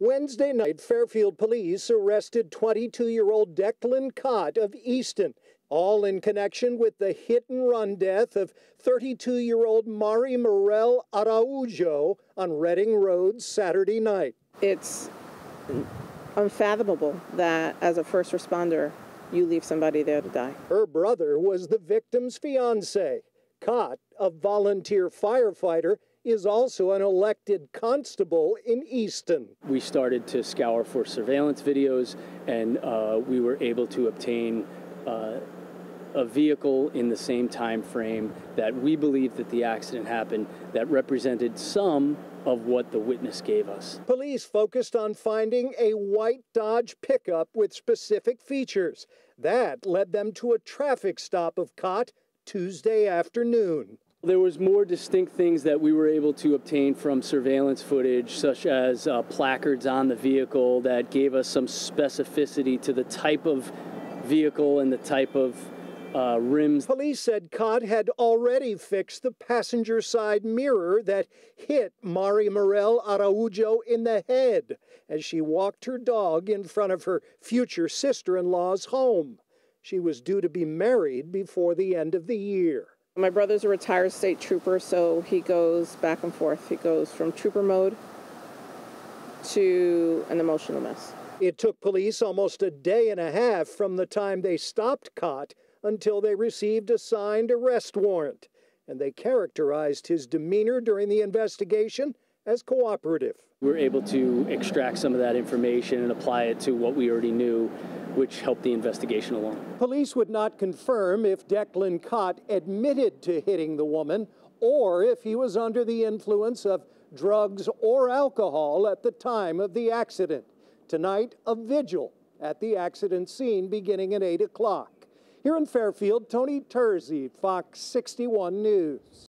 Wednesday night, Fairfield police arrested 22 year old Declan Kot of Easton, all in connection with the hit and run death of 32 year old Mari Morel Araujo on Reading Road Saturday night. It's unfathomable that as a first responder, you leave somebody there to die. Her brother was the victim's fiance. Kot, a volunteer firefighter, is also an elected constable in Easton. We started to scour for surveillance videos, and uh, we were able to obtain uh, a vehicle in the same time frame that we believe that the accident happened that represented some of what the witness gave us. Police focused on finding a white Dodge pickup with specific features. That led them to a traffic stop of Kot Tuesday afternoon. There was more distinct things that we were able to obtain from surveillance footage, such as uh, placards on the vehicle that gave us some specificity to the type of vehicle and the type of uh, rims. Police said Kot had already fixed the passenger side mirror that hit Mari Morel Araujo in the head as she walked her dog in front of her future sister in law's home. She was due to be married before the end of the year. My brother's a retired state trooper, so he goes back and forth. He goes from trooper mode to an emotional mess. It took police almost a day and a half from the time they stopped Kot until they received a signed arrest warrant, and they characterized his demeanor during the investigation as cooperative. We were able to extract some of that information and apply it to what we already knew, which helped the investigation along. Police would not confirm if Declan Kot admitted to hitting the woman or if he was under the influence of drugs or alcohol at the time of the accident. Tonight, a vigil at the accident scene beginning at 8 o'clock. Here in Fairfield, Tony Terzi, Fox 61 News.